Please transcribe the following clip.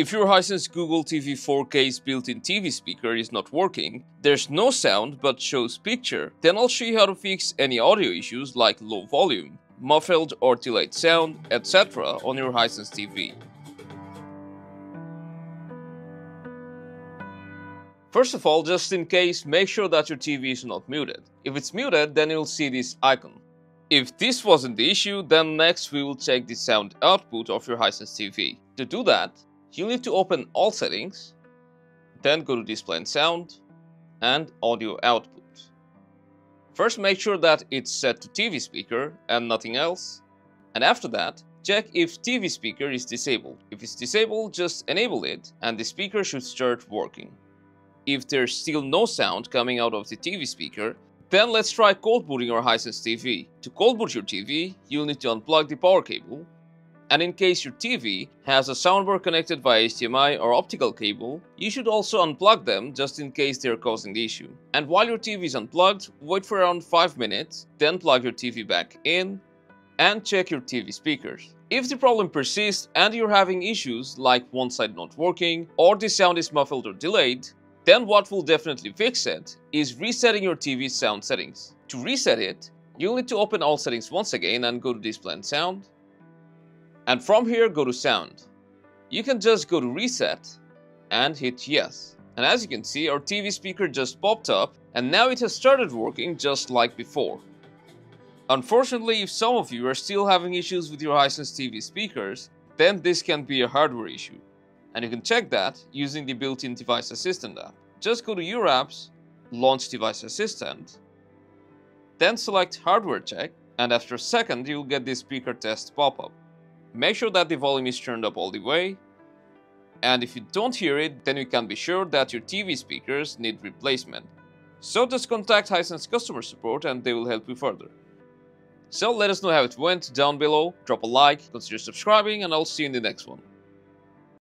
If your Hisense Google TV 4K's built-in TV speaker is not working, there's no sound but shows picture, then I'll show you how to fix any audio issues like low volume, muffled or delayed sound, etc. on your Hisense TV. First of all, just in case, make sure that your TV is not muted. If it's muted, then you'll see this icon. If this wasn't the issue, then next we will check the sound output of your Hisense TV. To do that, you'll need to open all settings, then go to display and sound, and audio output. First make sure that it's set to TV speaker and nothing else, and after that, check if TV speaker is disabled. If it's disabled, just enable it and the speaker should start working. If there's still no sound coming out of the TV speaker, then let's try cold booting your Hisense TV. To cold boot your TV, you'll need to unplug the power cable and in case your TV has a soundbar connected via HDMI or optical cable, you should also unplug them just in case they are causing the issue. And while your TV is unplugged, wait for around 5 minutes, then plug your TV back in and check your TV speakers. If the problem persists and you're having issues like one side not working or the sound is muffled or delayed, then what will definitely fix it is resetting your TV's sound settings. To reset it, you'll need to open all settings once again and go to display and sound and from here, go to sound. You can just go to reset and hit yes. And as you can see, our TV speaker just popped up and now it has started working just like before. Unfortunately, if some of you are still having issues with your Hisense TV speakers, then this can be a hardware issue. And you can check that using the built-in Device Assistant app. Just go to your apps, launch Device Assistant, then select Hardware Check, and after a second you'll get this speaker test pop-up. Make sure that the volume is turned up all the way. And if you don't hear it, then you can be sure that your TV speakers need replacement. So just contact Hisense customer support and they will help you further. So let us know how it went down below, drop a like, consider subscribing and I'll see you in the next one.